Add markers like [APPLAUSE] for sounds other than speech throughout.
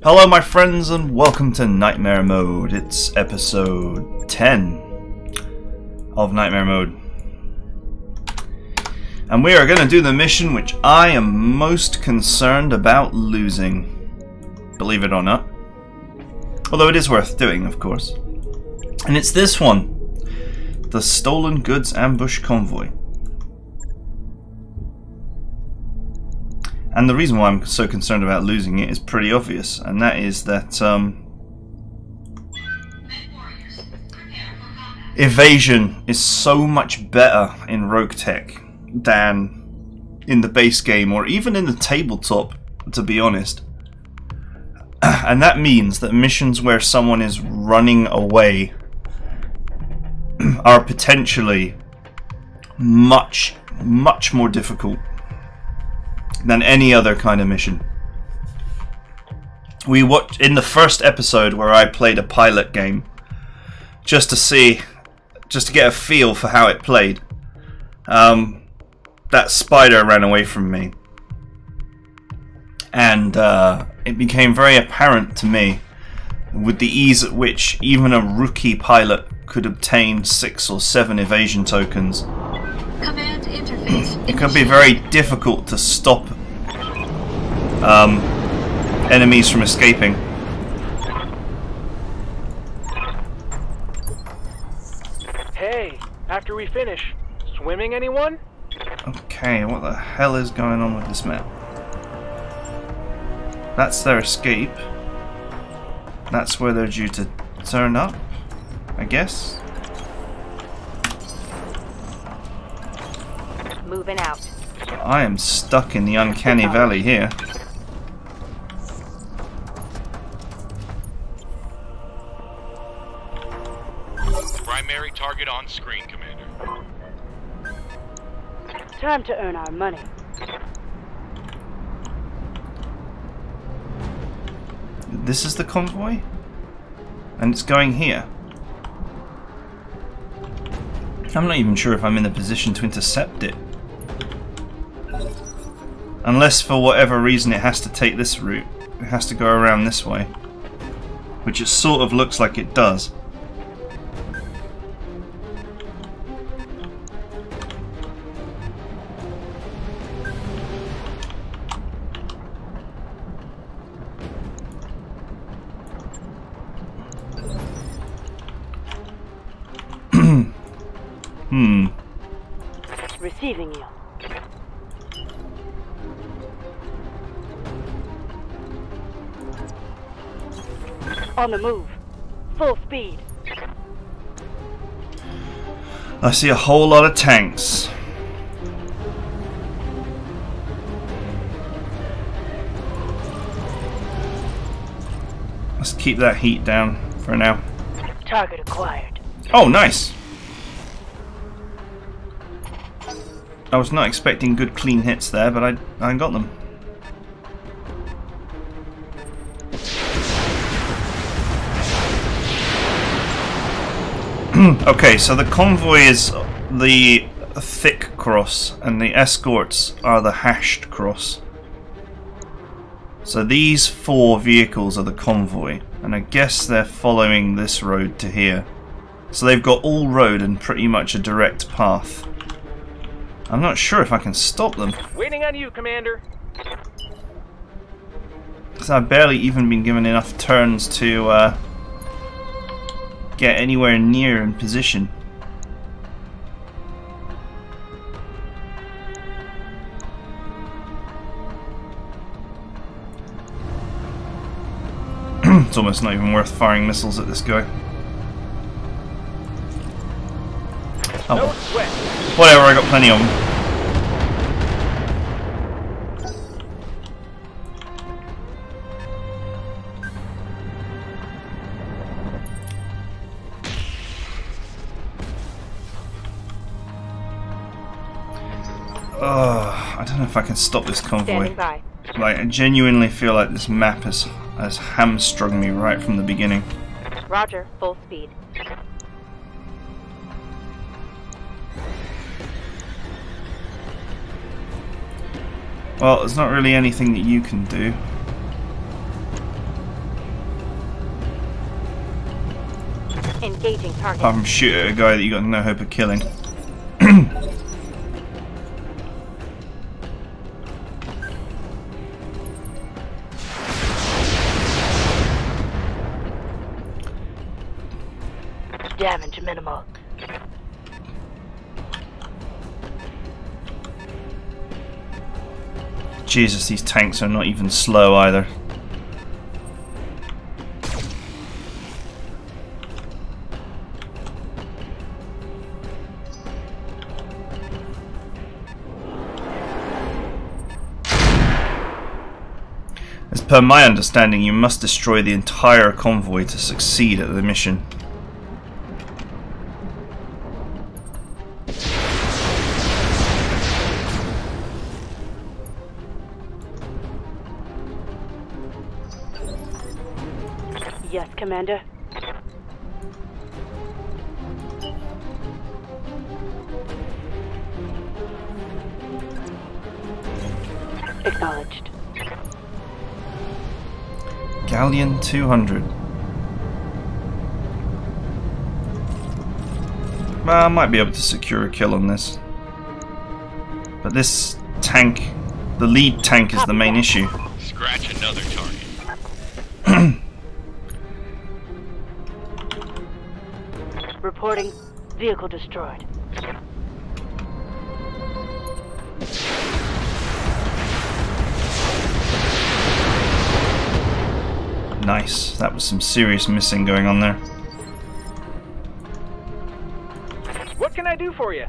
Hello, my friends, and welcome to Nightmare Mode. It's episode 10 of Nightmare Mode. And we are going to do the mission which I am most concerned about losing. Believe it or not. Although it is worth doing, of course. And it's this one the Stolen Goods Ambush Convoy. And the reason why I'm so concerned about losing it is pretty obvious, and that is that um, evasion is so much better in RogueTech than in the base game or even in the tabletop, to be honest. [CLEARS THROAT] And that means that missions where someone is running away [CLEARS THROAT] are potentially much, much more difficult than any other kind of mission. We watched in the first episode where I played a pilot game just to see, just to get a feel for how it played. Um, that spider ran away from me, and uh, it became very apparent to me with the ease at which even a rookie pilot could obtain six or seven evasion tokens. Command interface. It can be very difficult to stop um, enemies from escaping. Hey, after we finish, swimming anyone? Okay, what the hell is going on with this map? That's their escape. That's where they're due to turn up, I guess. Moving out. I am stuck in the uncanny valley here. Primary target on screen, Commander. Time to earn our money. This is the convoy? And it's going here. I'm not even sure if I'm in a position to intercept it. Unless for whatever reason it has to take this route. It has to go around this way. Which it sort of looks like it does. I see a whole lot of tanks. Let's keep that heat down for now. Target acquired. Oh, nice! I was not expecting good clean hits there, but I, I got them. [CLEARS THROAT] okay, so the convoy is the thick cross, and the escorts are the hashed cross. So these four vehicles are the convoy, and I guess they're following this road to here. So they've got all road and pretty much a direct path. I'm not sure if I can stop them. Waiting on you, Commander. Because I've barely even been given enough turns to uh, get anywhere near in position. [CLEARS THROAT] it's almost not even worth firing missiles at this guy. Oh, No sweat. whatever, I got plenty of them. Oh, I don't know if I can stop this convoy. Like, I genuinely feel like this map has, has hamstrung me right from the beginning. Roger, full speed. Well, there's not really anything that you can do. Engaging target. Apart from shoot a guy that you got no hope of killing. Minimal. Jesus, these tanks are not even slow either. As per my understanding, you must destroy the entire convoy to succeed at the mission. 200. Well, I might be able to secure a kill on this. But this tank, the lead tank is the main issue. Scratch another target. Reporting vehicle destroyed. Nice. That was some serious missing going on there. What can I do for you?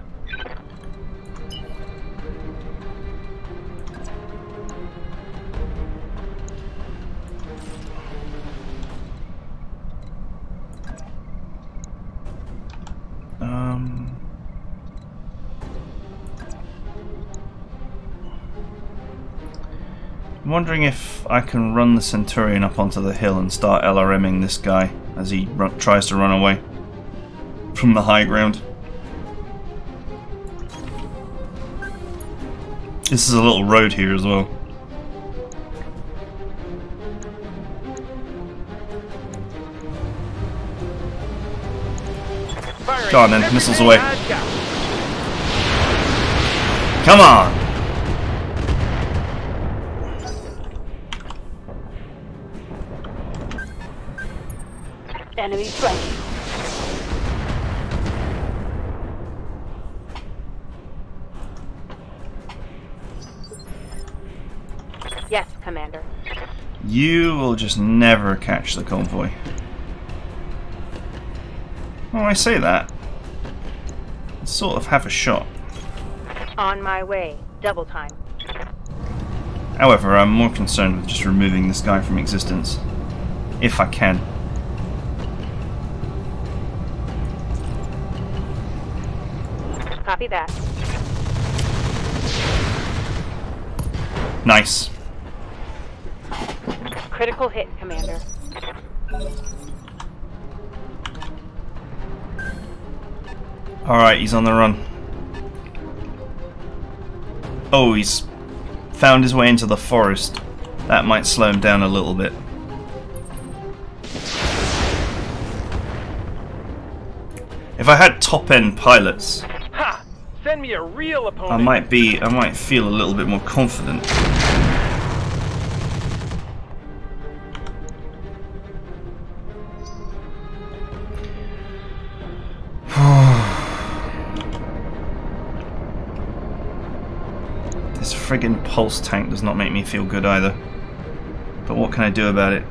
I'm wondering if I can run the Centurion up onto the hill and start LRMing this guy as he tries to run away from the high ground. This is a little road here as well. Go on then, missiles away. Come on! Enemy flanking. Yes, Commander. You will just never catch the convoy. Oh, I say that. I sort of have a shot. On my way. Double time. However, I'm more concerned with just removing this guy from existence. If I can. That. Nice. Critical hit, Commander. Alright, he's on the run. Oh, he's found his way into the forest. That might slow him down a little bit. If I had top end pilots! Send me a real opponent. I might be I might feel a little bit more confident. [SIGHS] this friggin' pulse tank does not make me feel good either. But what can I do about it?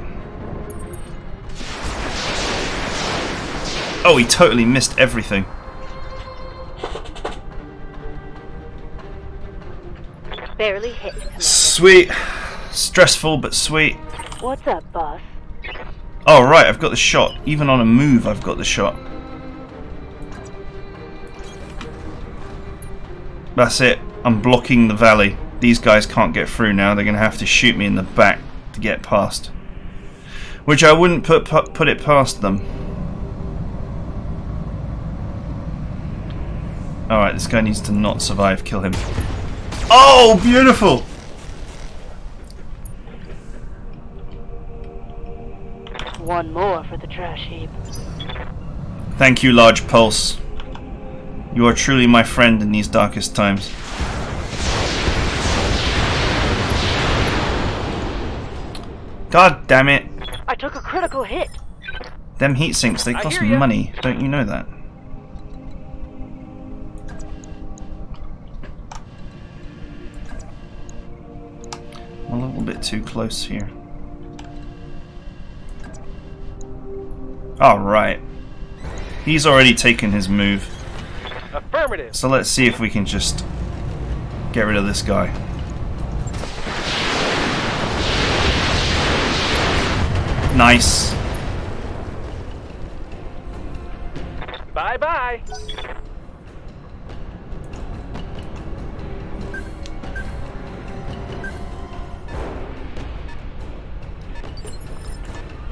Oh, he totally missed everything. Barely hit, Commander. Sweet. Stressful, but sweet. What's up, boss? Oh, right, I've got the shot. Even on a move, I've got the shot. That's it. I'm blocking the valley. These guys can't get through now. They're going to have to shoot me in the back to get past. Which I wouldn't put put, put it past them. Alright, this guy needs to not survive. Kill him. Oh, beautiful! One more for the trash heap. Thank you, Large Pulse. You are truly my friend in these darkest times. God damn it. I took a critical hit. Them heat sinks, they cost money. Don't you know that? Little bit too close here. Alright. He's already taken his move. Affirmative. So let's see if we can just get rid of this guy. Nice. Bye bye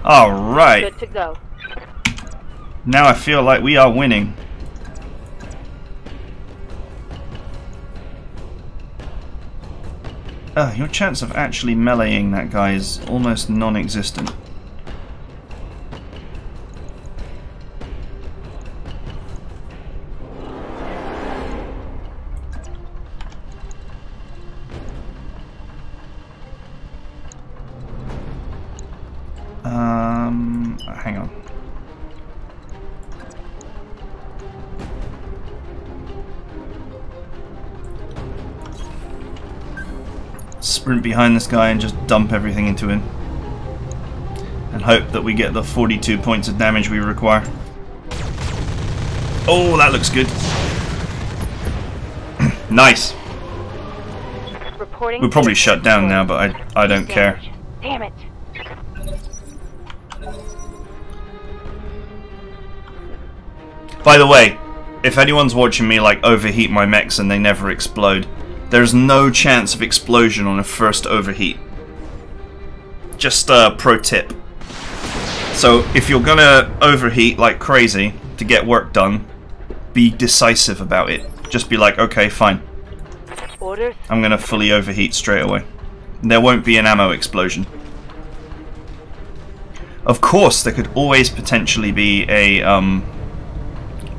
bye. Alright. Good to go. Now I feel like we are winning. Uh, your chance of actually meleeing that guy is almost non-existent. Sprint behind this guy and just dump everything into him. And hope that we get the 42 points of damage we require. Oh, that looks good. [CLEARS THROAT] nice. Reporting. We're probably shut down now, but I, I don't care. Damn it. By the way, if anyone's watching me like overheat my mechs and they never explode, there's no chance of explosion on a first overheat. Just a pro tip. So if you're gonna overheat like crazy to get work done, be decisive about it. Just be like, okay, fine. Orders. I'm gonna fully overheat straight away. There won't be an ammo explosion. Of course, there could always potentially be a um,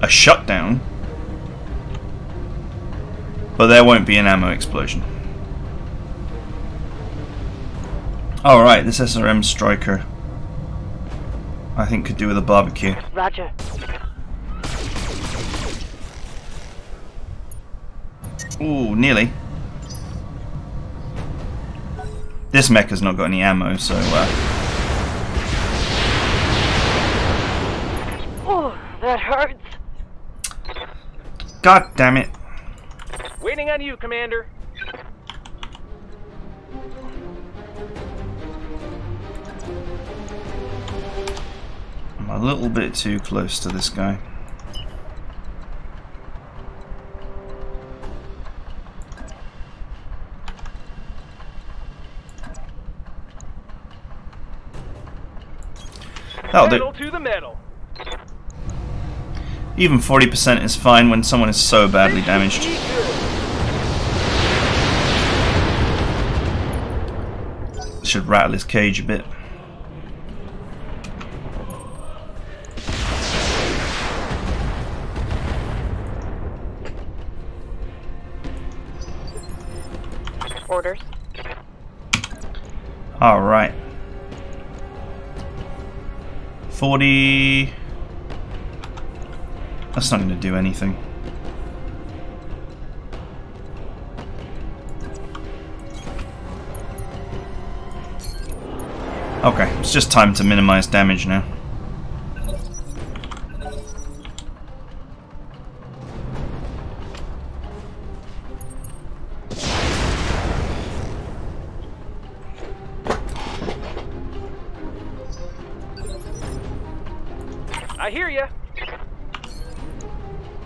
a shutdown, but there won't be an ammo explosion. All right, this SRM striker, I think, could do with a barbecue. Roger. Ooh, nearly. This mech has not got any ammo, so uh, Oh, that hurts. God damn it. Waiting on you, Commander. I'm a little bit too close to this guy. That'll do. to the metal. Even 40% is fine when someone is so badly damaged. Be good. Should rattle his cage a bit. Orders. Alright. 40... That's not going to do anything. Okay, it's just time to minimize damage now. I hear you.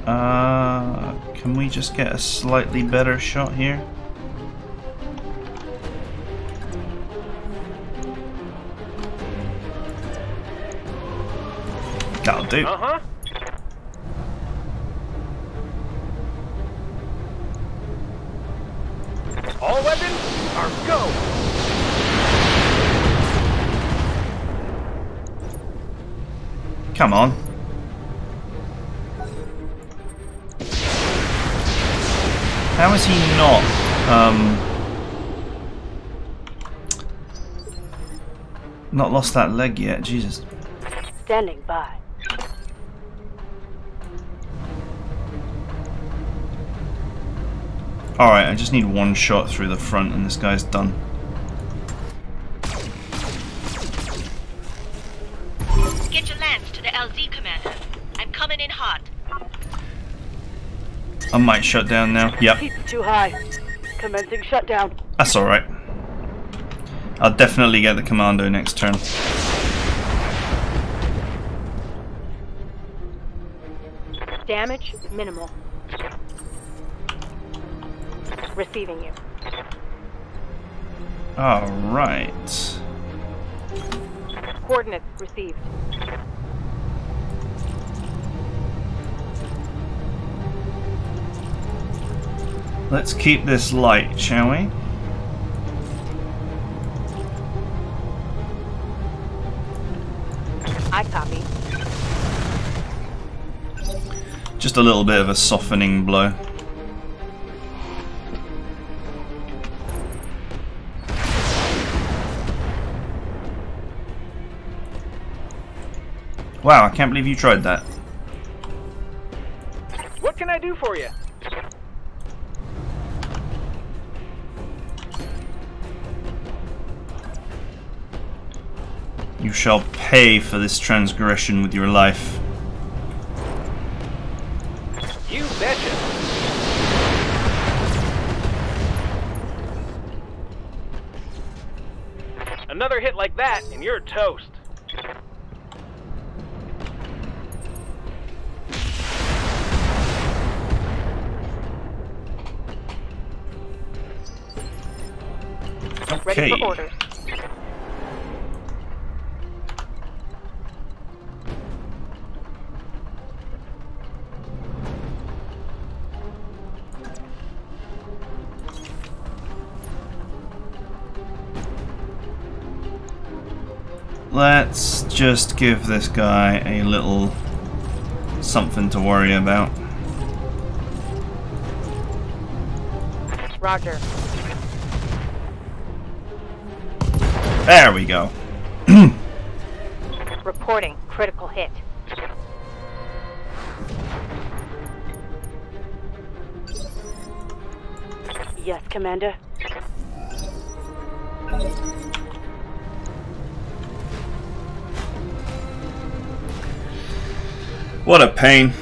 Uh, can we just get a slightly better shot here? do. Uh-huh. All weapons are go! Come on. How is he not, um... Not lost that leg yet, Jesus. Standing by. I just need one shot through the front, and this guy's done. Get your lance to the LZ commander. I'm coming in hot. I might shut down now. Yep, too high. Commencing shutdown. that's all right. I'll definitely get the commando next turn. Damage minimal. Receiving you. All right. Coordinates received. Let's keep this light, shall we? I copy. Just a little bit of a softening blow. Wow, I can't believe you tried that. What can I do for you? You shall pay for this transgression with your life. You betcha. Another hit like that, and you're toast. Okay. Let's just give this guy a little something to worry about. Roger. There we go. [CLEARS THROAT] Reporting critical hit. Yes, Commander. What a pain.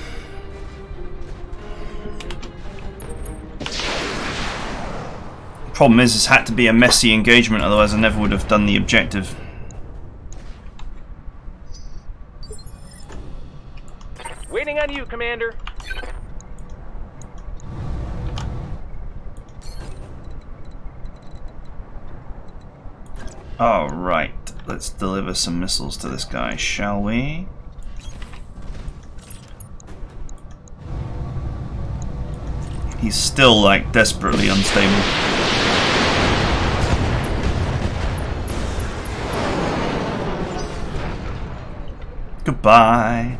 Problem is, this had to be a messy engagement, otherwise I never would have done the objective. Waiting on you, Commander. Alright, let's deliver some missiles to this guy, shall we? He's still, like, desperately unstable. Goodbye.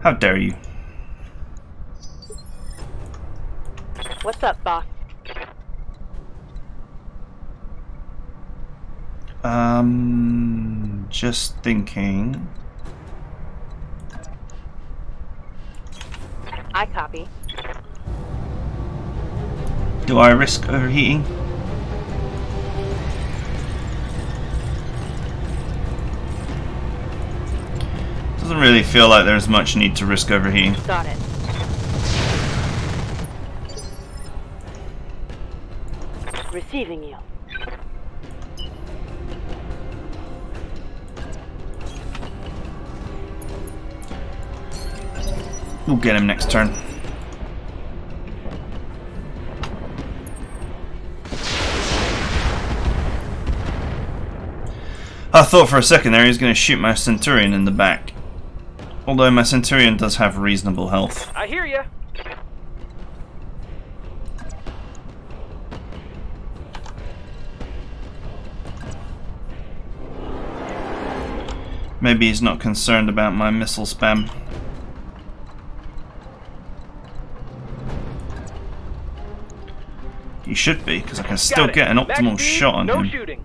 How dare you? What's up, boss? Um, just thinking. I copy. Do I risk overheating? Doesn't really feel like there's much need to risk overheating. Got it. Receiving you. We'll get him next turn. I thought for a second there he was going to shoot my Centurion in the back. Although my Centurion does have reasonable health. I hear ya. Maybe he's not concerned about my missile spam. He should be, because I can still get an optimal shot on no him. shooting.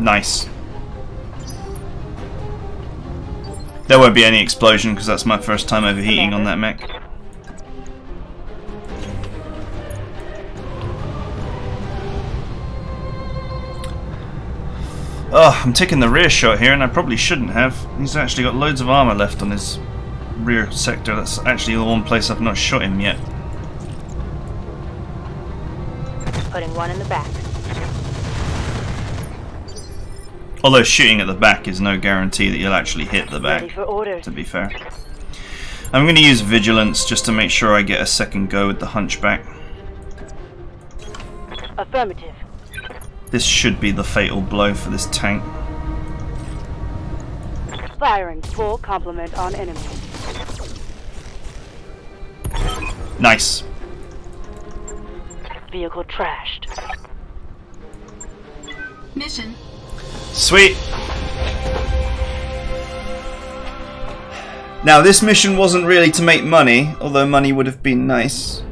Nice. There won't be any explosion because that's my first time overheating on that mech. Oh, I'm taking the rear shot here and I probably shouldn't have. He's actually got loads of armor left on his rear sector. That's actually the one place I've not shot him yet. Putting one in the back. Although shooting at the back is no guarantee that you'll actually hit the back. Ready for orders. to be fair. I'm going to use Vigilance just to make sure I get a second go with the Hunchback. Affirmative. This should be the fatal blow for this tank. Firing full complement on enemy. Nice. Vehicle trashed. Mission. Sweet. Now this mission wasn't really to make money, although money would have been nice.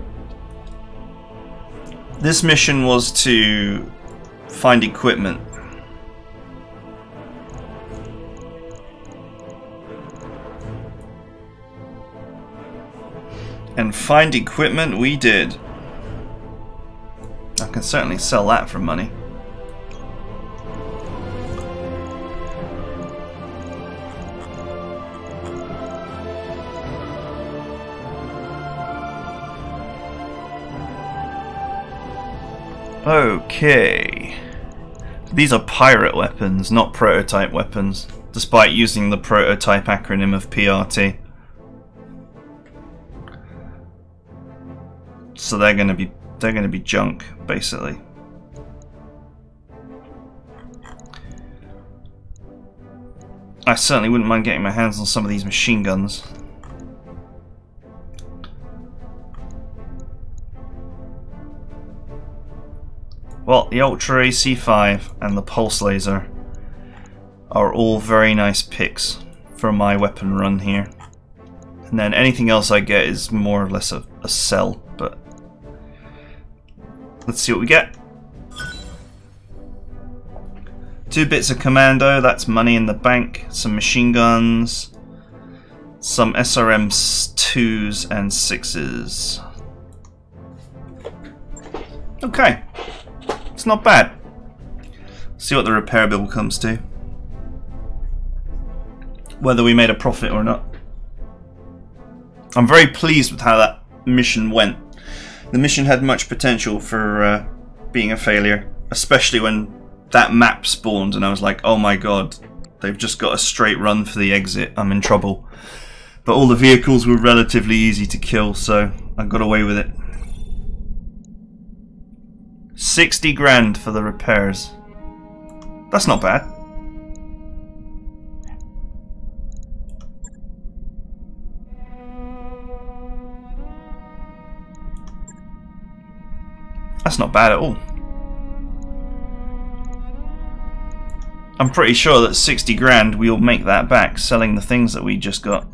This mission was to find equipment. And find equipment we did. I can certainly sell that for money. Okay. These are pirate weapons, not prototype weapons, despite using the prototype acronym of PRT. So they're gonna be they're gonna be junk, basically. I certainly wouldn't mind getting my hands on some of these machine guns. Well, the Ultra AC5 and the Pulse Laser are all very nice picks for my weapon run here. And then anything else I get is more or less a, a sell, but let's see what we get. Two bits of commando, that's money in the bank, some machine guns, some SRM 2s and 6s. Okay. It's not bad. See what the repair bill comes to. Whether we made a profit or not. I'm very pleased with how that mission went. The mission had much potential for uh, being a failure, especially when that map spawned and I was like, oh my god, they've just got a straight run for the exit, I'm in trouble. But all the vehicles were relatively easy to kill, so I got away with it. 60 grand for the repairs. That's not bad. That's not bad at all. I'm pretty sure that 60 grand we'll make that back selling the things that we just got.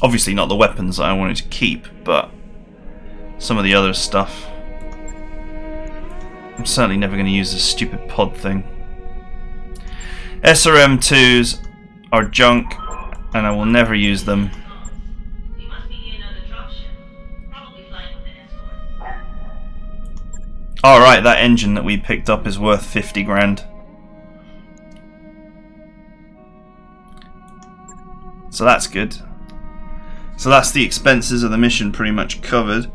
Obviously not the weapons that I wanted to keep, but some of the other stuff. I'm certainly never going to use this stupid pod thing. SRM2s are junk, and I will never use them. We must be near another dropship. Probably flying with an escort. Alright, that engine that we picked up is worth 50 grand. So that's good. So that's the expenses of the mission pretty much covered.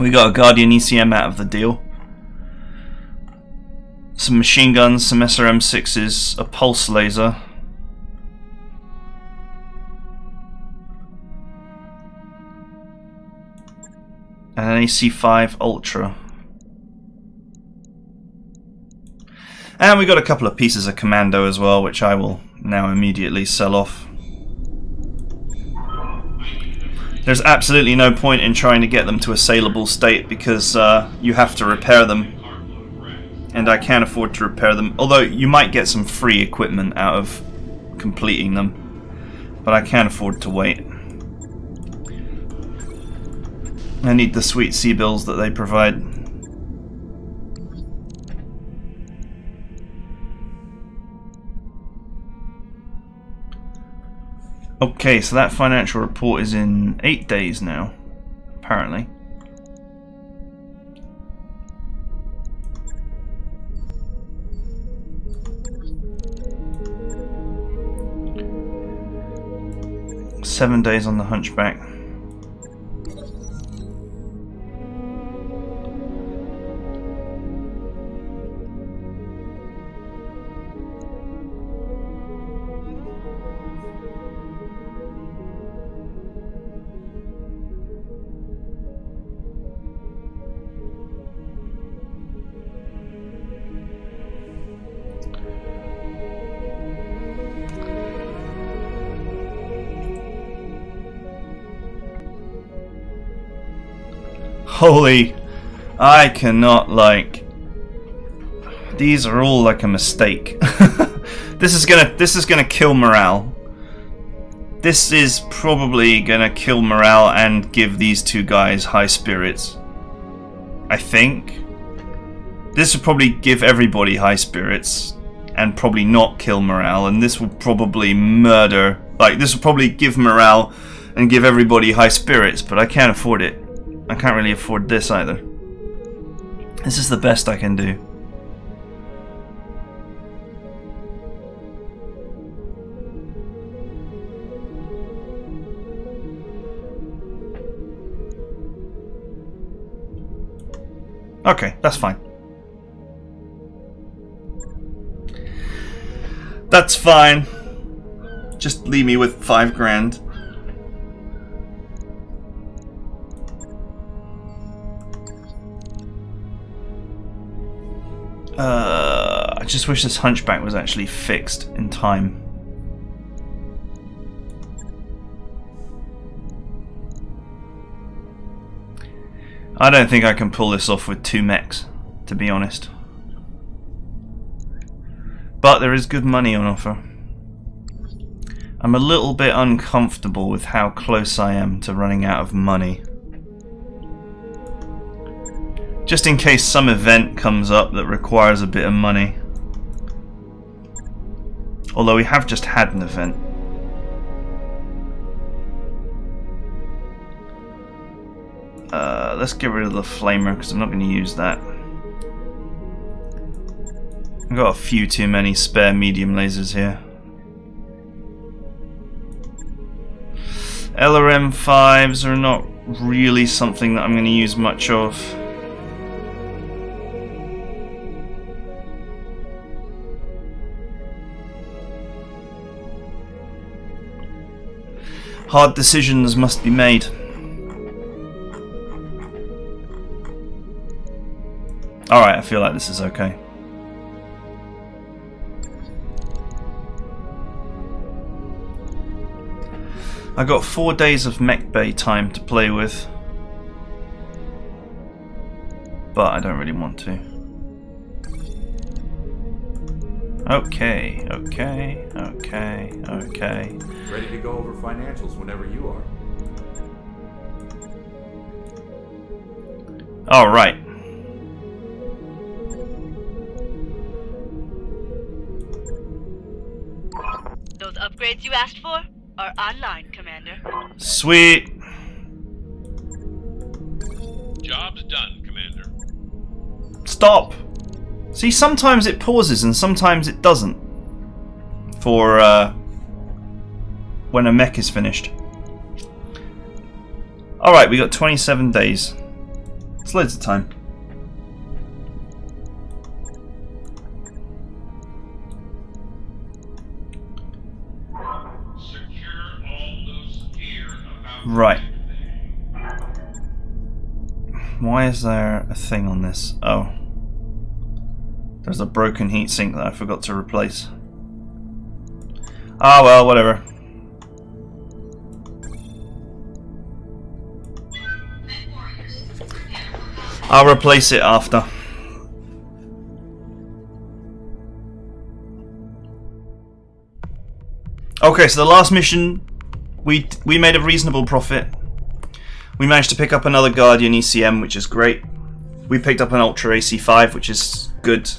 We got a Guardian ECM out of the deal. Some machine guns, some SRM6s, a pulse laser. And an AC5 Ultra. And we got a couple of pieces of commando as well, which I will now immediately sell off. There's absolutely no point in trying to get them to a saleable state because uh, you have to repair them. And I can't afford to repair them. Although you might get some free equipment out of completing them. But I can't afford to wait. I need the sweet C-Bills that they provide. Okay, so that financial report is in eight days now, apparently. Seven days on the hunchback. Holy, I cannot like. These are all like a mistake. [LAUGHS] this is gonna this is gonna kill morale. This is probably gonna kill morale and give these two guys high spirits. I think. This will probably give everybody high spirits and probably not kill morale, and this will probably murder. Like, this will probably give morale and give everybody high spirits, but I can't afford it. I can't really afford this either. This is the best I can do. Okay, that's fine. That's fine. Just leave me with five grand. Just wish this hunchback was actually fixed in time. I don't think I can pull this off with two mechs, to be honest. But there is good money on offer. I'm a little bit uncomfortable with how close I am to running out of money. Just in case some event comes up that requires a bit of money. Although we have just had an event. Uh, let's get rid of the flamer because I'm not going to use that. I've got a few too many spare medium lasers here. LRM5s are not really something that I'm going to use much of. Hard decisions must be made. Alright, I feel like this is okay. I got four days of mech bay time to play with. But I don't really want to. Okay, okay, okay, okay. Ready to go over financials whenever you are. All right. Those upgrades you asked for are online, Commander. Sweet. Job's done, Commander. Stop. See, sometimes it pauses and sometimes it doesn't. For uh, when a mech is finished. Alright, we got 27 days. It's loads of time. Right. Why is there a thing on this? Oh. There's a broken heatsink that I forgot to replace. Ah well, whatever. I'll replace it after. Okay, so the last mission, we we made a reasonable profit. We managed to pick up another Guardian ECM, which is great. We picked up an Ultra AC5, which is good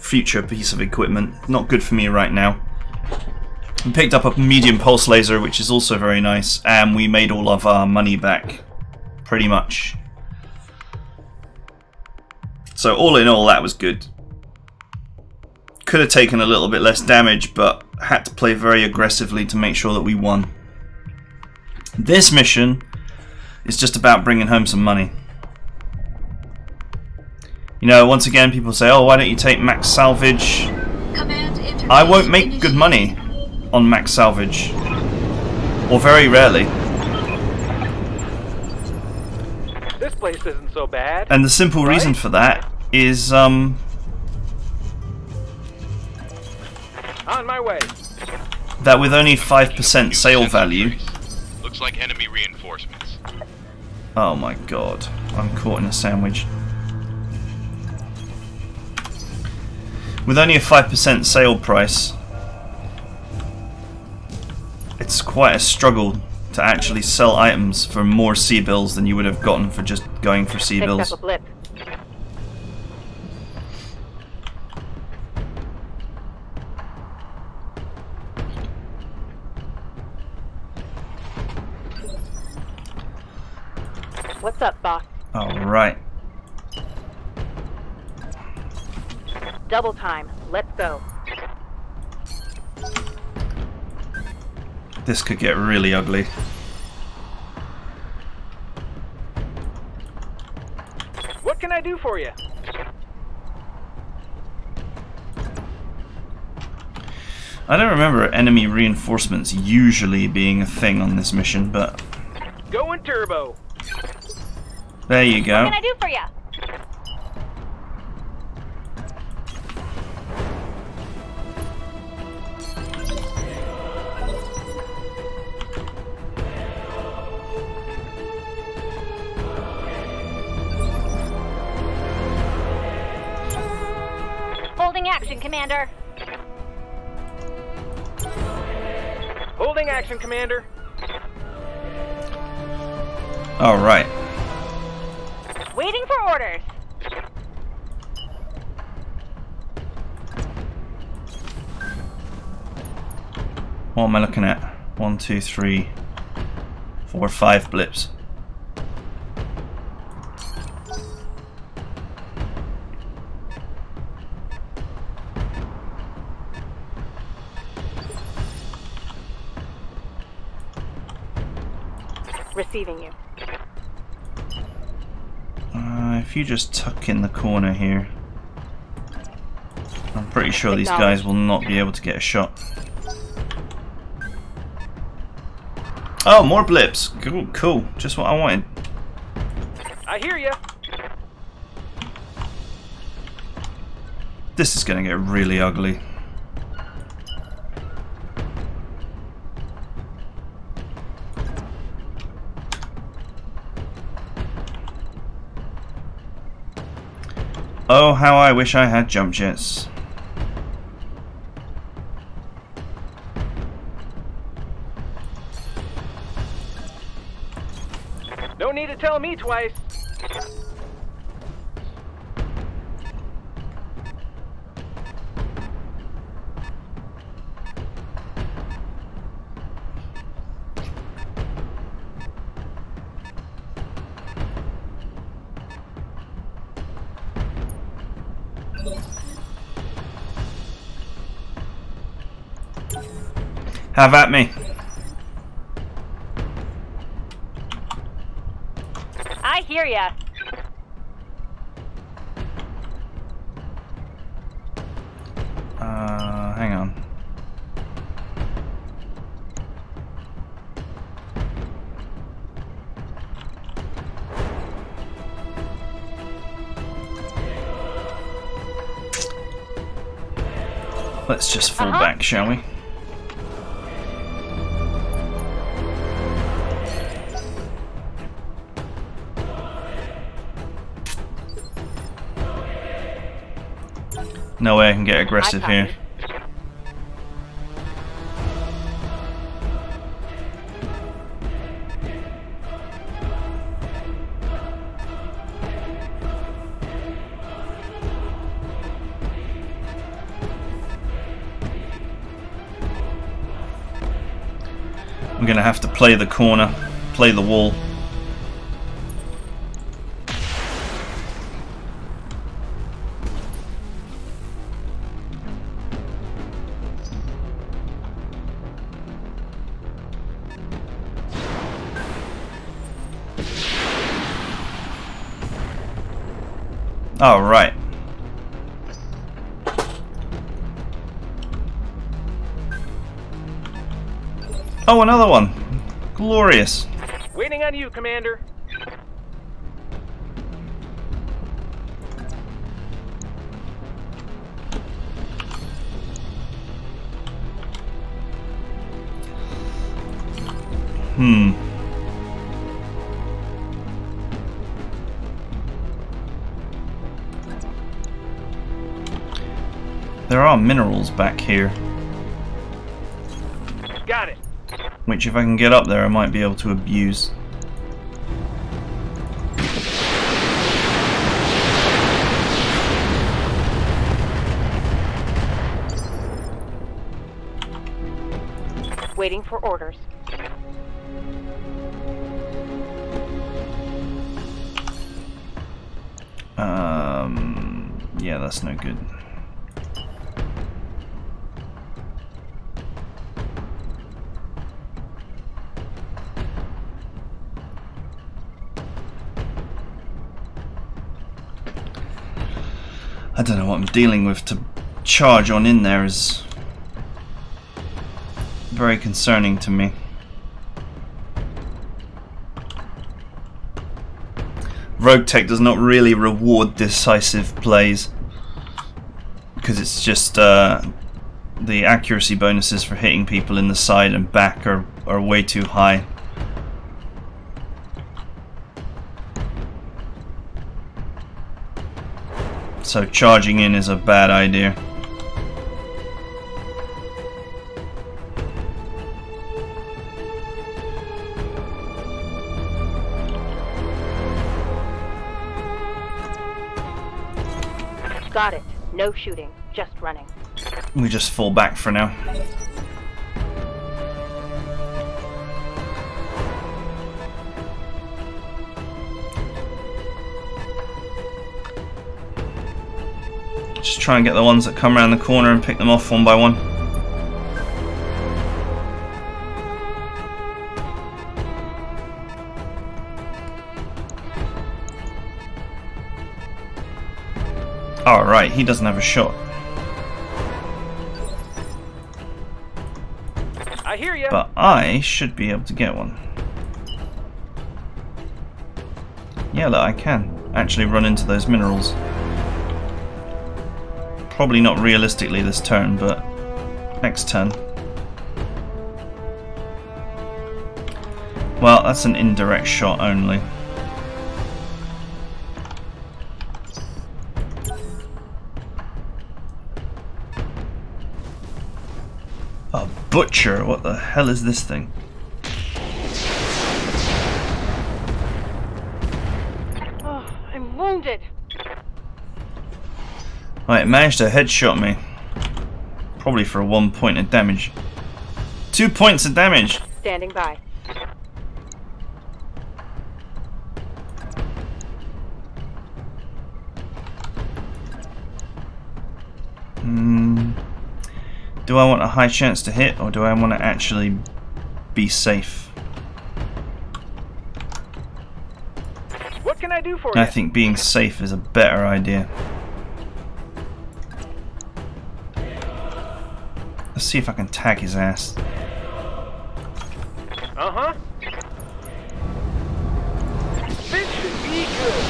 future piece of equipment. Not good for me right now. We picked up a medium pulse laser, which is also very nice, and we made all of our money back, pretty much. So all in all, that was good. Could have taken a little bit less damage, but had to play very aggressively to make sure that we won. This mission is just about bringing home some money. You know, once again, people say, oh, why don't you take max salvage? I won't make good money on max salvage. Or very rarely. This place isn't so bad. And the simple reason for that is, um, On my way. that with only 5% sale value. Looks like enemy reinforcements. Oh my god, I'm caught in a sandwich. With only a 5% sale price, it's quite a struggle to actually sell items for more C-Bills than you would have gotten for just going for C-Bills. up a blip. What's up, boss? Alright. Double time. Let's go. This could get really ugly. What can I do for you? I don't remember enemy reinforcements usually being a thing on this mission, but Going turbo. there you go. What can I do for you? Action, Commander. Holding action, Commander. Alright. Waiting for orders. What am I looking at? One, two, three, four, five blips. Receiving you. Uh, if you just tuck in the corner here, I'm pretty sure these guys will not be able to get a shot. Oh, more blips. Cool, cool. Just what I wanted. I hear you. This is going to get really ugly. Oh, how I wish I had jump jets. No need to tell me twice. Have at me. I hear ya. Uh, hang on. Let's just fall Uh-huh. back, shall we? No way I can get aggressive here. I'm gonna have to play the corner, play the wall. All right. Oh, another one. Glorious. Waiting on you, Commander. Are minerals back here, Got it. which if I can get up there I might be able to abuse. I don't know what I'm dealing with to charge on in there is very concerning to me. RogueTech does not really reward decisive plays because it's just uh, the accuracy bonuses for hitting people in the side and back are, are way too high. So charging in is a bad idea. Got it. No shooting. Just running. We just fall back for now. Try and get the ones that come around the corner and pick them off one by one. Alright, he doesn't have a shot. I hear you. But I should be able to get one. Yeah, look, I can actually run into those minerals. Probably not realistically this turn, but next turn. Well, that's an indirect shot only. A butcher? What the hell is this thing? Oh, I'm wounded. Right, it managed to headshot me. Probably for one point of damage. Two points of damage! Standing by. Hmm. Do I want a high chance to hit, or do I want to actually be safe? What can I do for you? I think being safe is a better idea. See if I can tag his ass. Uh huh. This should be good.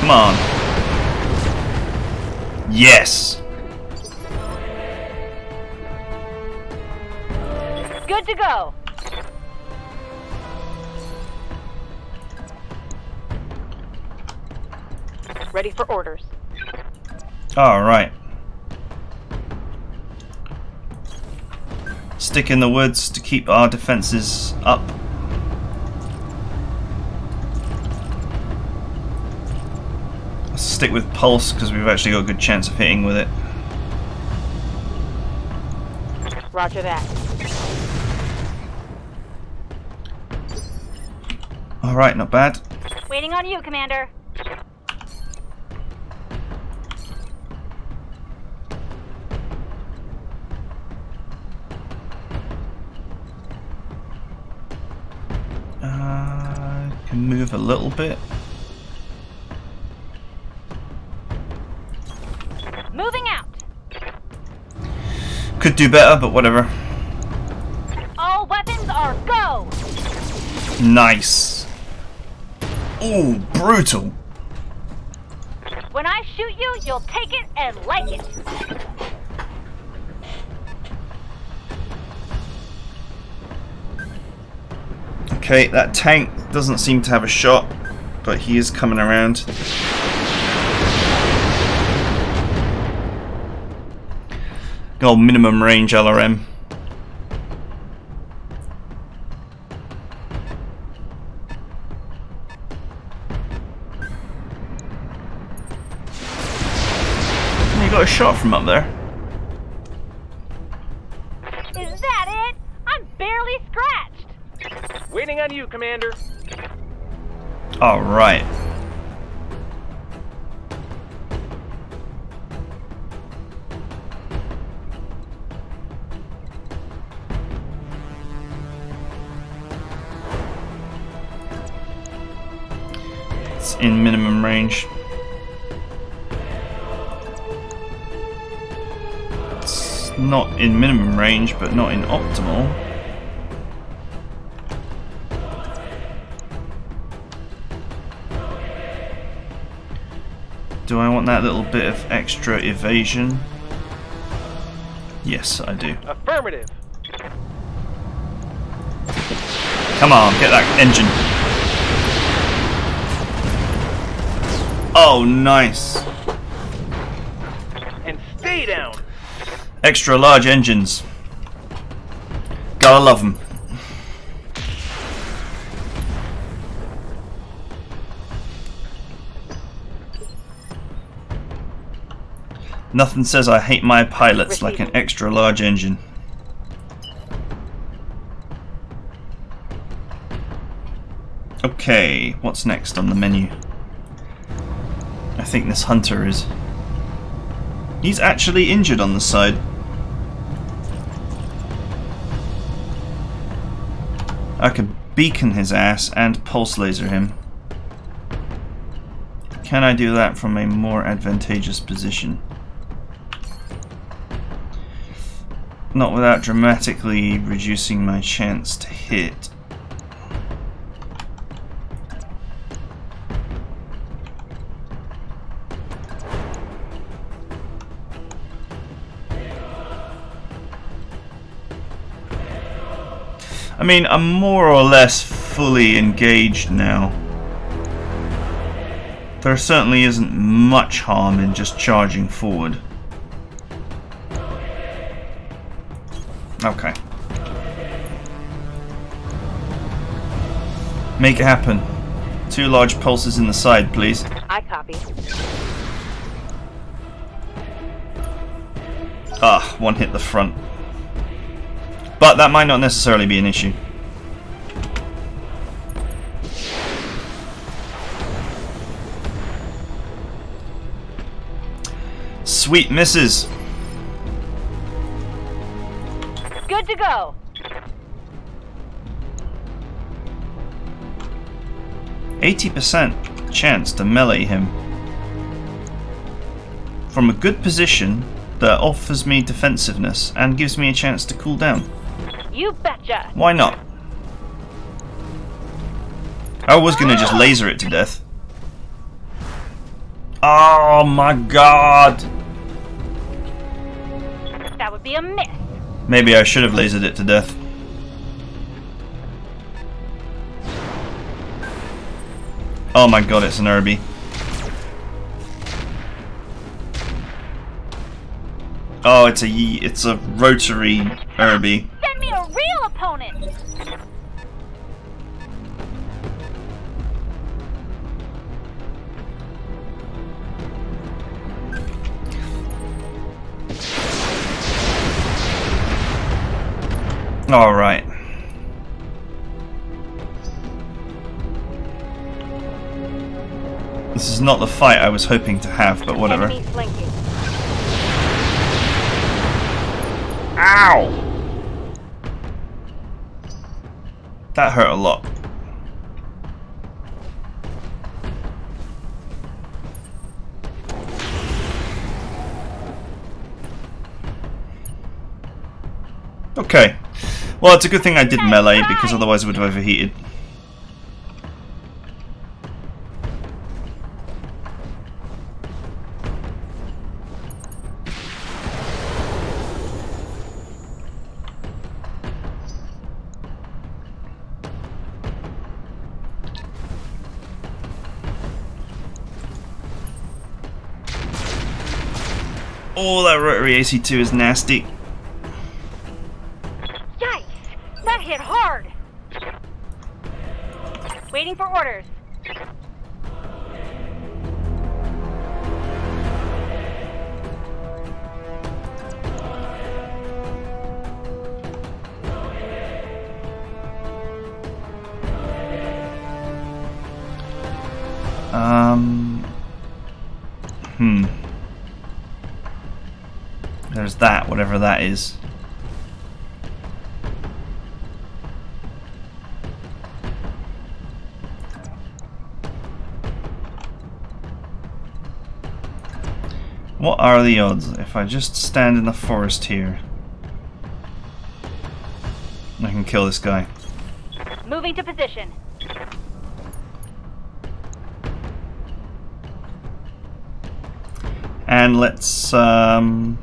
Come on. Yes! Good to go. Ready for orders. Alright. Stick in the woods to keep our defences up. Let's stick with pulse because we've actually got a good chance of hitting with it. Roger that. Alright, not bad. Waiting on you, Commander. A little bit. Moving out. Could do better, but whatever. All weapons are go. Nice. Ooh, brutal. When I shoot you, you'll take it and like it. Okay, that tank doesn't seem to have a shot, but he is coming around. Got minimum range LRM. You got a shot from up there. Alright. It's in minimum range. It's not in minimum range, but not in optimal. Want that little bit of extra evasion? Yes, I do. Affirmative. Come on, get that engine. Oh, nice. And stay down. Extra large engines. Gotta love them. Nothing says I hate my pilots like an extra large engine. Okay, what's next on the menu? I think this hunter is. He's actually injured on the side. I could beacon his ass and pulse laser him. Can I do that from a more advantageous position? Not without dramatically reducing my chance to hit. I mean, I'm more or less fully engaged now. There certainly isn't much harm in just charging forward. Make it happen. Two large pulses in the side, please. I copy. Ah, one hit the front. But that might not necessarily be an issue. Sweet misses. Good to go. Eighty percent chance to melee him. From a good position that offers me defensiveness and gives me a chance to cool down. You betcha. Why not? I was gonna just laser it to death. Oh my god! That would be a miss. Maybe I should have lasered it to death. Oh my god, it's an Urbie. Oh, it's a ye- it's a rotary Urbie. Send me a real opponent! All right. Not the fight I was hoping to have, but whatever. Ow! That hurt a lot. Okay. Well, it's a good thing I did melee because otherwise it would have overheated. AC2 is nasty. Yikes! That hit hard! Waiting for orders. Um. Hmm. That, whatever that is. What are the odds if I just stand in the forest here? I can kill this guy. Moving to position. And let's um,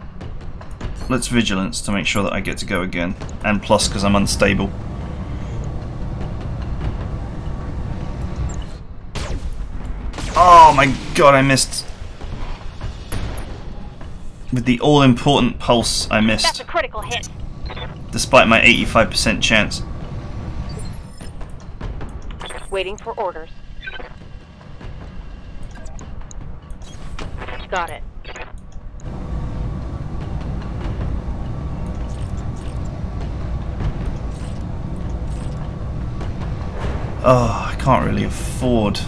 let's vigilance to make sure that I get to go again, and plus because I'm unstable. Oh my god, I missed. With the all-important pulse, I That's missed, a critical hit. despite my 85% chance. Waiting for orders. Got it. Oh, I can't really afford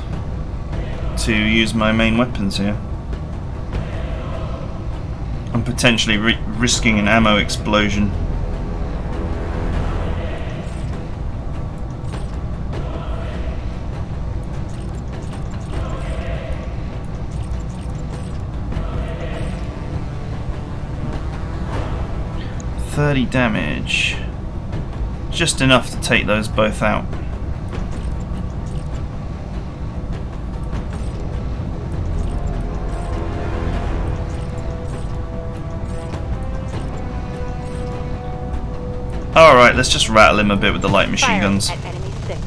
to use my main weapons here. I'm potentially ri risking an ammo explosion. Thirty damage. Just enough to take those both out. Let's just rattle him a bit with the light machine Firing guns. at enemy six.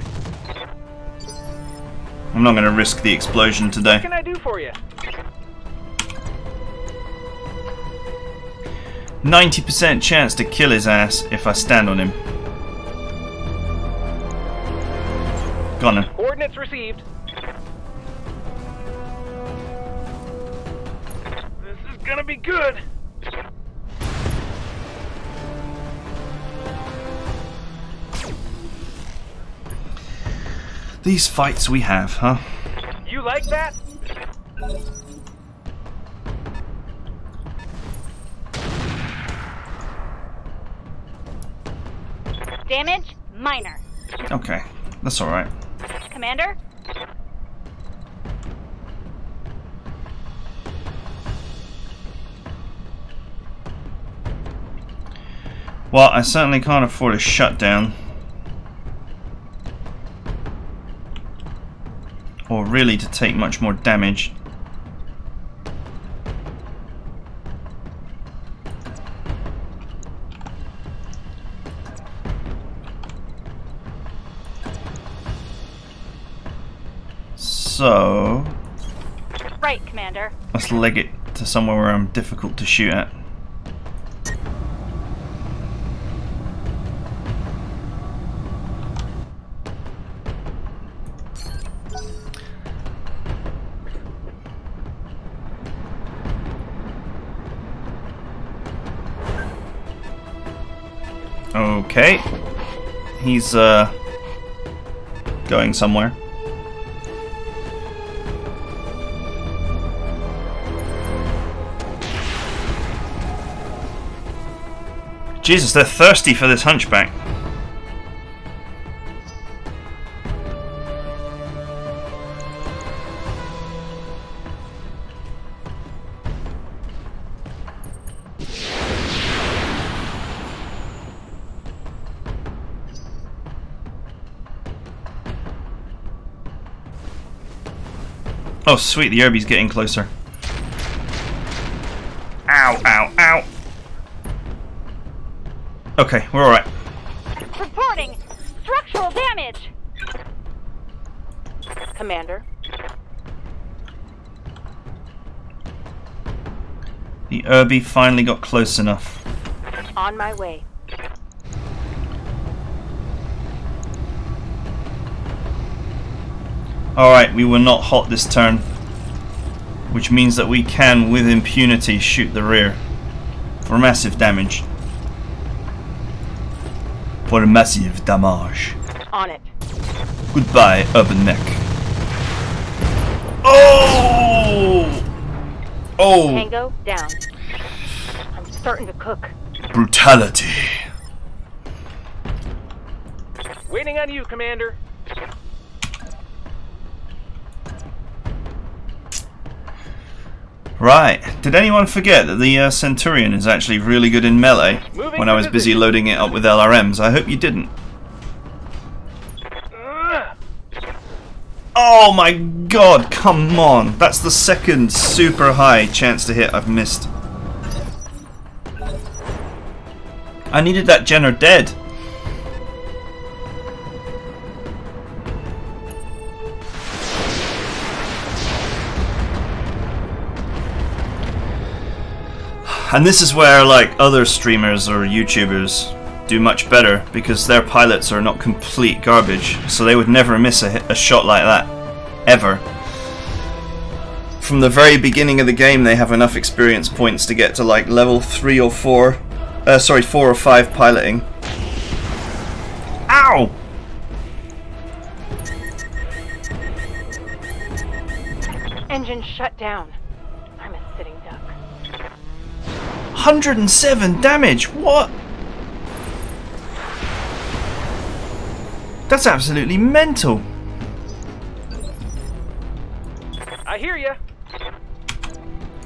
I'm not going to risk the explosion today. What can I do for you? 90% chance to kill his ass if I stand on him. Gone then. Coordinates received. This is gonna be good. These fights we have, huh? You like that? Damage? Minor. Okay, that's alright. Commander? Well, I certainly can't afford a shutdown. Really to take much more damage. So, Right, Commander. let's leg it to somewhere where I'm difficult to shoot at. Okay. He's uh going somewhere. Jesus, they're thirsty for this hunchback. Oh, sweet, the Urbie's getting closer. Ow, ow, ow. Okay, we're alright. Reporting structural damage. Commander, The Urbie finally got close enough. on my way. Alright, we were not hot this turn. Which means that we can, with impunity, shoot the rear. For massive damage. For massive damage. On it. Goodbye, UrbanMech. Oh! Oh! Tango down. I'm starting to cook. Brutality. Waiting on you, Commander. Right. Did anyone forget that the uh, Centurion is actually really good in melee Moving when I was busy loading it up with LRMs? I hope you didn't. Oh my god, come on. That's the second super high chance to hit I've missed. I needed that Jenner dead. And this is where like other streamers or YouTubers do much better because their pilots are not complete garbage, so they would never miss a, a shot like that ever. From the very beginning of the game, they have enough experience points to get to like level three or four, uh, sorry, four or five piloting. Ow! Engine shut down. 107 damage. What? That's absolutely mental. I hear you.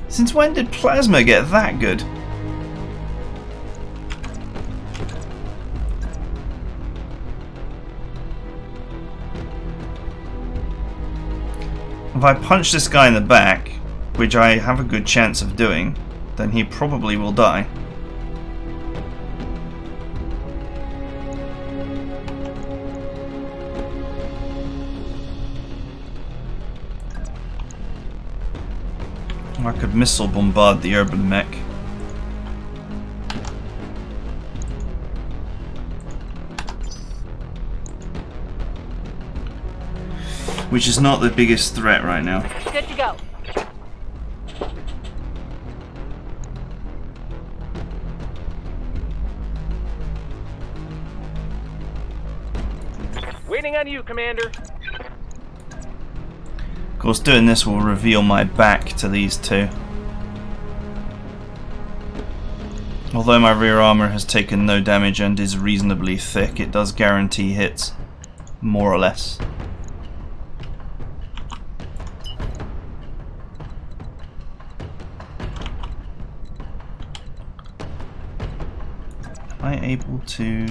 Since when did plasma get that good? If I punch this guy in the back, which I have a good chance of doing, then he probably will die. I could missile bombard the UrbanMech. Which is not the biggest threat right now. Good to go. On you, Commander. Of course, doing this will reveal my back to these two. Although my rear armor has taken no damage and is reasonably thick, it does guarantee hits, more or less. Am I able to...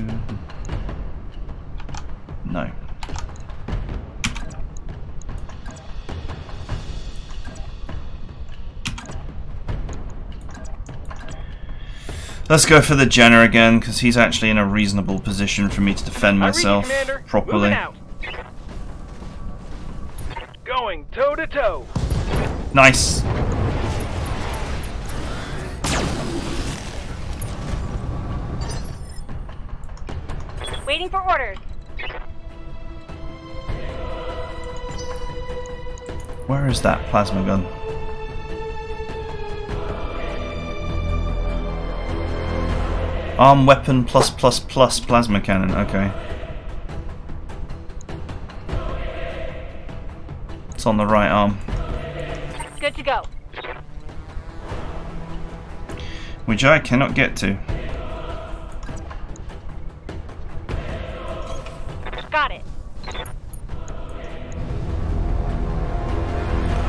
Let's go for the Jenner again, because he's actually in a reasonable position for me to defend I read you, myself properly. Going toe to toe. Nice. Waiting for orders. Where is that plasma gun? Arm weapon plus plus plus plasma cannon. Okay. It's on the right arm. Good to go. Which I cannot get to. Got it.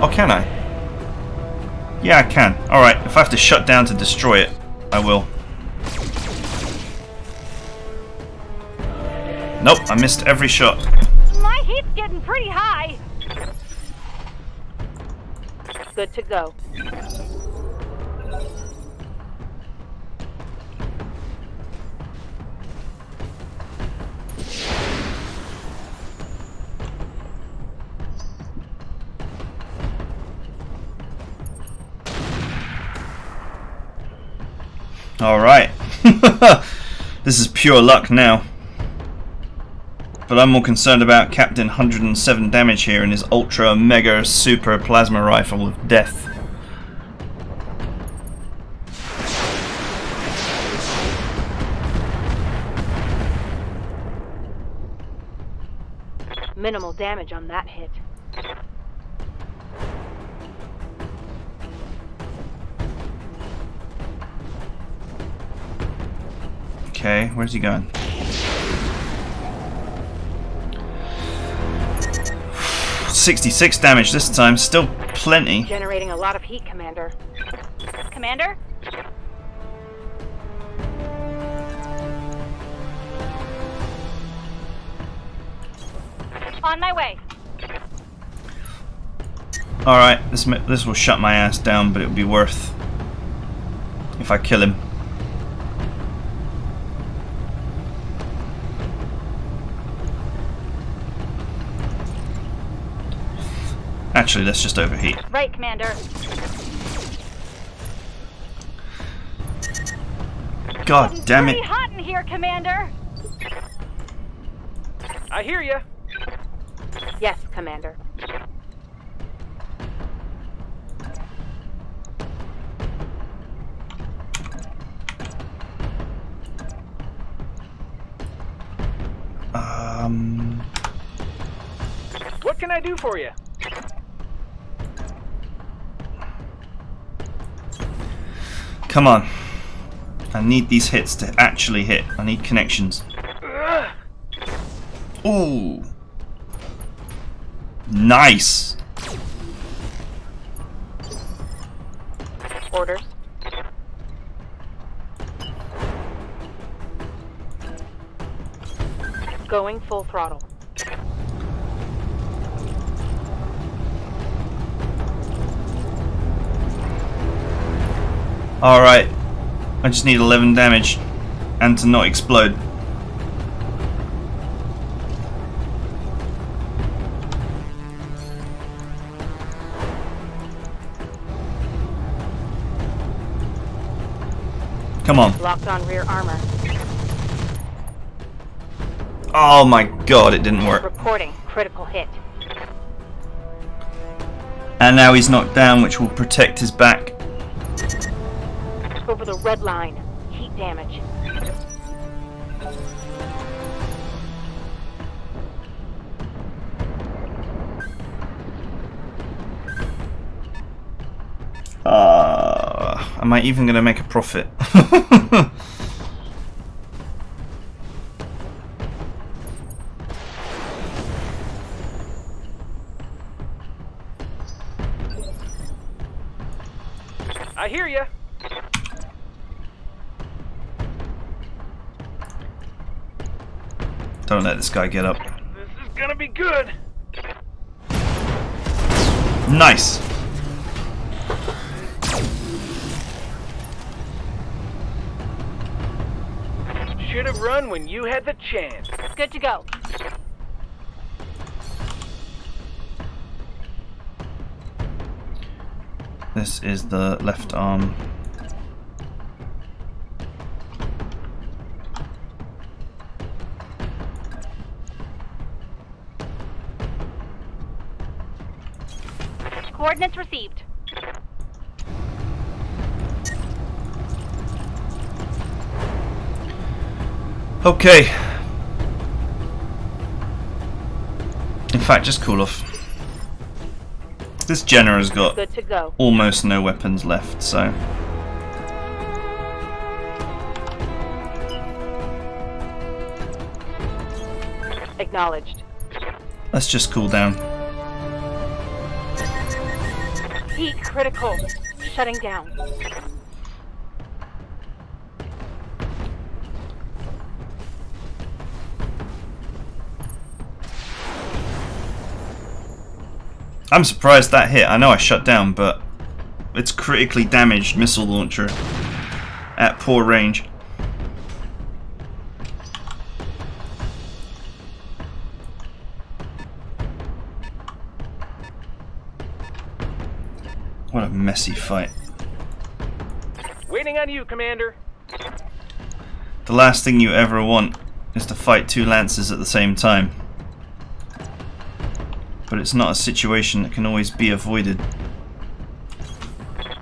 Oh, can I? Yeah, I can. Alright, if I have to shut down to destroy it, I will. Nope, I missed every shot. My heat's getting pretty high. Good to go. Alright. [LAUGHS] this is pure luck now. But I'm more concerned about Captain 107 damage here and his ultra mega super plasma rifle of death. Minimal damage on that hit. Okay, where's he going? Sixty-six damage this time, still plenty. Generating a lot of heat, Commander. Commander? On my way. Alright, this this will shut my ass down, but it will be worth if I kill him. Actually, let's just overheat. Right, Commander. God Getting damn it. Pretty hot in here, Commander. I hear you. Yes, Commander. Um, What can I do for you? Come on. I need these hits to actually hit. I need connections. Ooh. Nice. Orders. Going full throttle. Alright. I just need 11 damage. And to not explode. Come on. Locked on rear armor. Oh my god, it didn't work. Reporting critical hit. And now he's knocked down, which will protect his back. The red line. Heat damage. Uh, am I even going to make a profit? [LAUGHS] Don't let this guy get up. This is gonna be good. Nice. Should have run when you had the chance. Good to go. This is the left arm. Coordinates received. Okay. In fact, just cool off. This Jenner has got Good to go. almost no weapons left, so. Acknowledged. Let's just cool down. Critical. Shutting down. I'm surprised that hit. I know I shut down, but it's critically damaged missile launcher at poor range. Messy fight. Waiting on you, Commander. The last thing you ever want is to fight two lances at the same time. But it's not a situation that can always be avoided.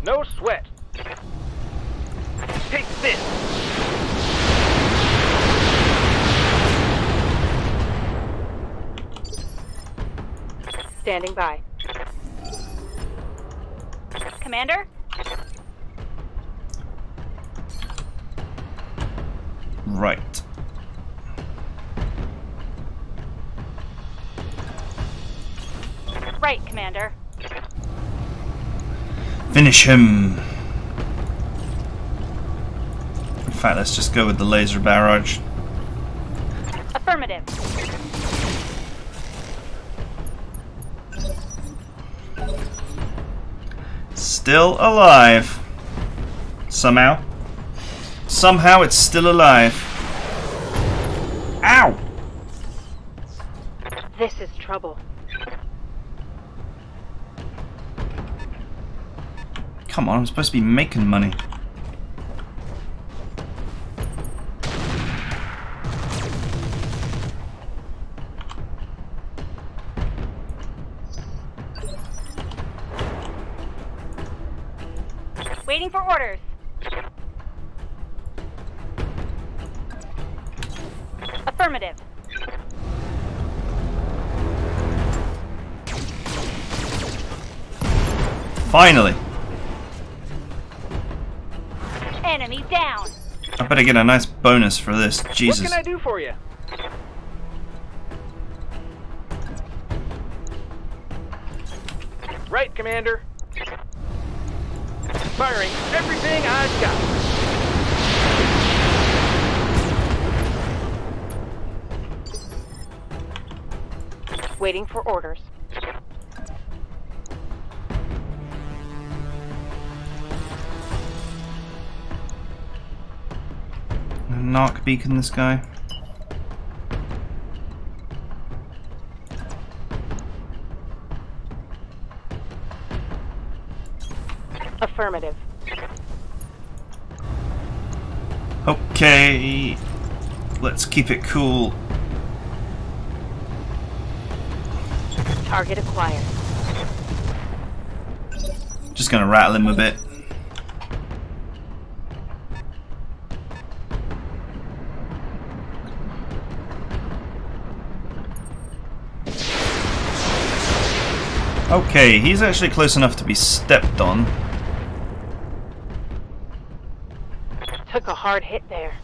No sweat. Take this. Standing by. Commander? Right. Right, Commander. Finish him! In fact, let's just go with the laser barrage. Affirmative. Still alive. Somehow. Somehow it's still alive. Ow! This is trouble. Come on, I'm supposed to be making money. Waiting for orders. Affirmative. Finally! Enemy down. I better get a nice bonus for this. Jesus. What can I do for you? Right, Commander. Firing everything I've got. Waiting for orders. Narc beacon this guy. Okay. Let's keep it cool. Target acquired. Just gonna rattle him a bit. Okay, he's actually close enough to be stepped on. Took a hard hit there.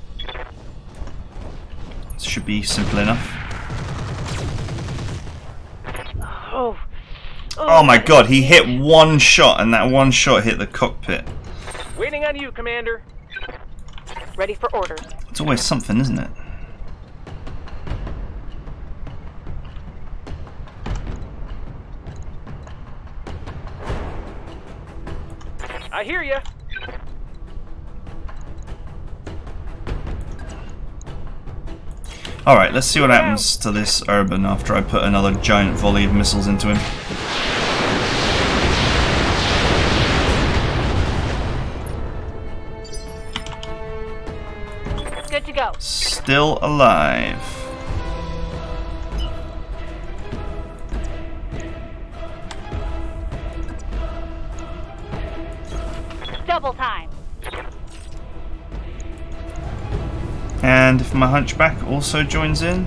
This Should be simple enough. Oh. Oh my god, he hit one shot and that one shot hit the cockpit. Waiting on you, Commander. Ready for orders. It's always something, isn't it? I hear you. Alright, let's see what happens to this urban after I put another giant volley of missiles into him. Good to go. Still alive. And if my hunchback also joins in.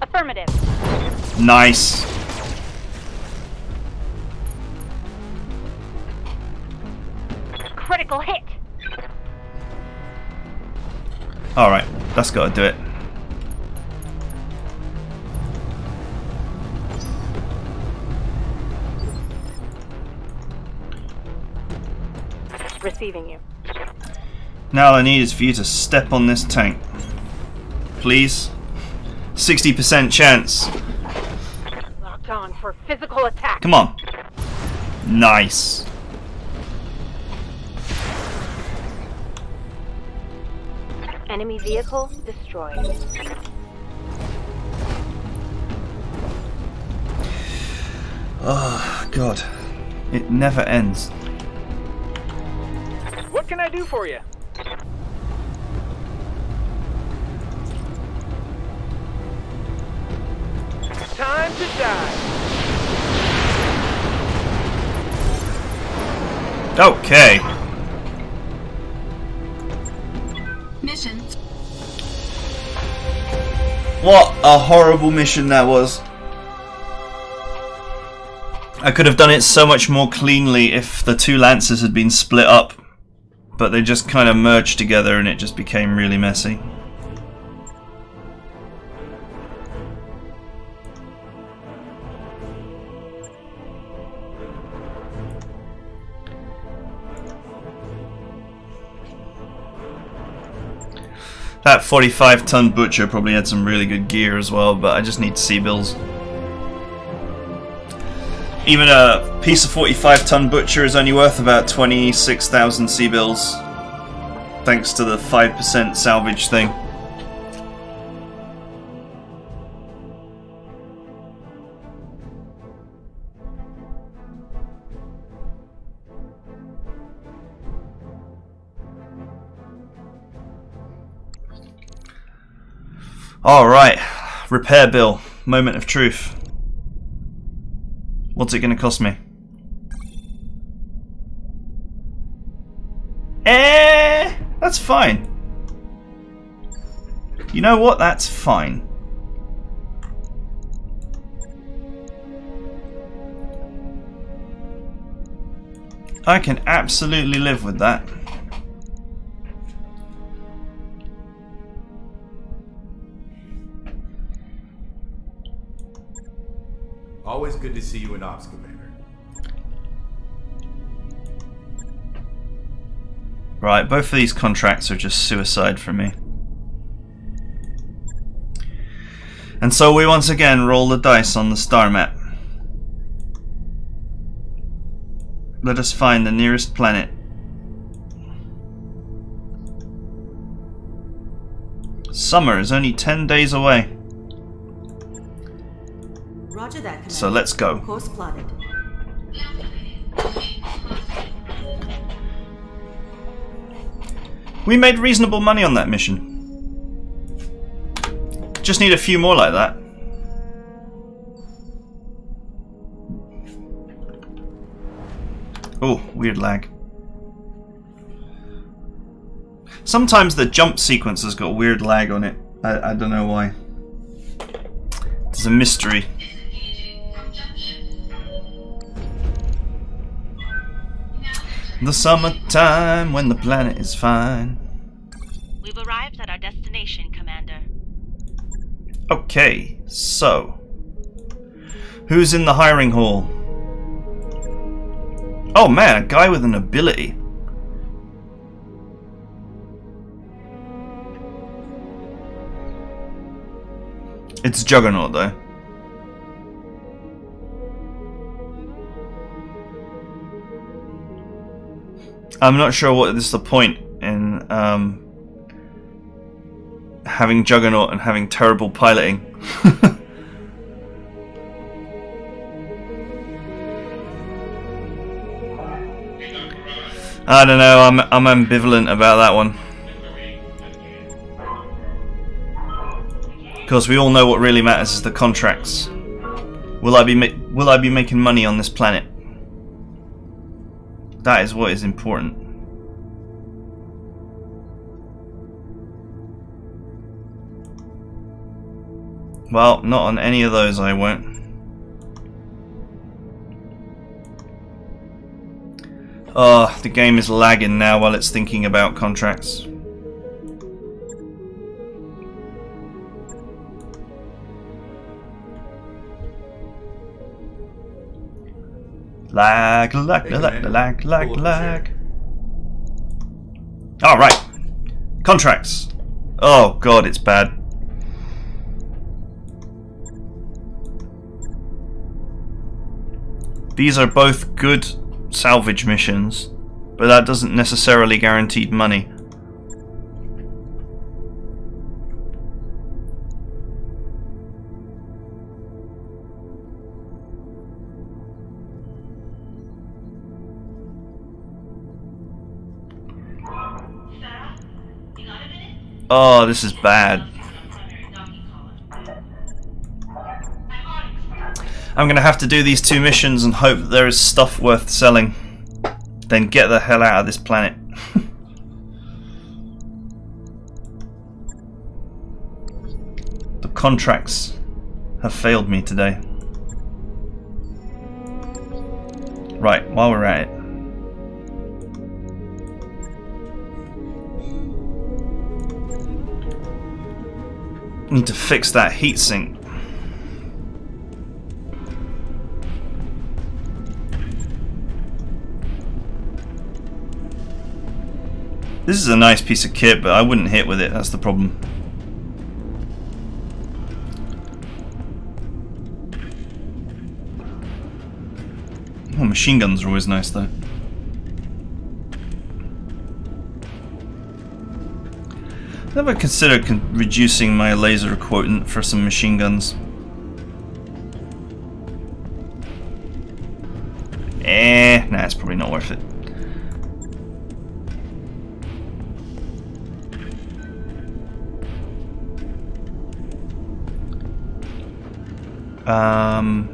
Affirmative. Nice. Critical hit. Alright, that's got to do it. Receiving you. Now all I need is for you to step on this tank. Please. 60% chance. Locked on for physical attack. Come on. Nice. Enemy vehicle destroyed. Oh, God. It never ends. What can I do for you? Time to die. Okay. Mission. What a horrible mission that was. I could have done it so much more cleanly if the two lances had been split up. But they just kind of merged together and it just became really messy. That 45 ton butcher probably had some really good gear as well, but I just need C-bills. Even a piece of 45 ton butcher is only worth about 26,000 C-bills. Thanks to the 5% salvage thing. Alright, repair bill, moment of truth. What's it going to cost me? Eh, that's fine. You know what? That's fine. I can absolutely live with that. Always good to see you in Ops, Commander. Right, both of these contracts are just suicide for me. And so we once again roll the dice on the star map. Let us find the nearest planet. Summer is only 10 days away. Roger that, Commander. So let's go. Course plotted. We made reasonable money on that mission. Just need a few more like that. Oh, weird lag. Sometimes the jump sequence has got weird lag on it. I, I don't know why. It's a mystery. The summertime when the planet is fine. We've arrived at our destination, Commander. Okay, so. Who's in the hiring hall? Oh man, a guy with an ability. It's Juggernaut though. I'm not sure what is the point in um, having Juggernaut and having terrible piloting. [LAUGHS] I don't know. I'm I'm ambivalent about that one. Because we all know what really matters is the contracts. Will I be will I be making money on this planet? That is what is important. Well, not on any of those I won't. Oh, the game is lagging now while it's thinking about contracts. Lag, lag, lag, lag, lag, Pull up a lag. chair. Alright. Contracts. Oh god, it's bad. These are both good salvage missions, but that doesn't necessarily guarantee money. Oh, this is bad. I'm. I'm gonna have to do these two missions and hope there is stuff worth selling. Then get the hell out of this planet. [LAUGHS] the contracts have failed me today. Right, while we're at it. Need to fix that heatsink. This is a nice piece of kit, but I wouldn't hit with it, that's the problem. Oh, machine guns are always nice though. Never considered con reducing my laser quotient for some machine guns. Eh, nah, it's probably not worth it. Um,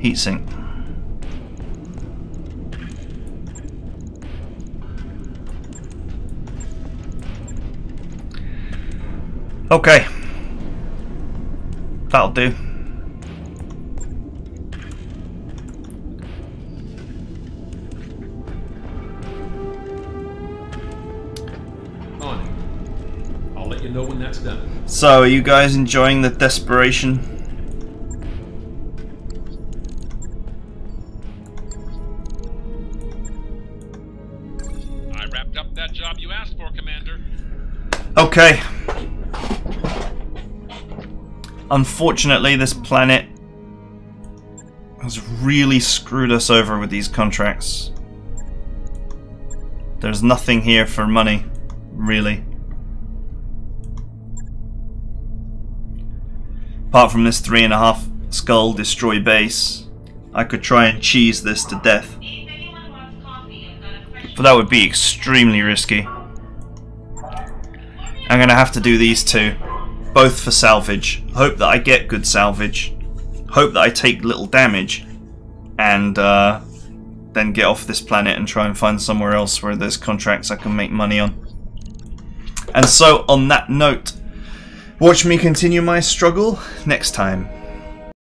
heatsink. Okay. That'll do. On. I'll let you know when that's done. So, are you guys enjoying the desperation? I wrapped up that job you asked for, Commander. Okay. Unfortunately, this planet has really screwed us over with these contracts. There's nothing here for money, really. Apart from this three and a half skull destroy base, I could try and cheese this to death. But that would be extremely risky. I'm gonna have to do these two. Both for salvage. Hope that I get good salvage. Hope that I take little damage. And uh, then get off this planet and try and find somewhere else where there's contracts I can make money on. And so, on that note, watch me continue my struggle next time.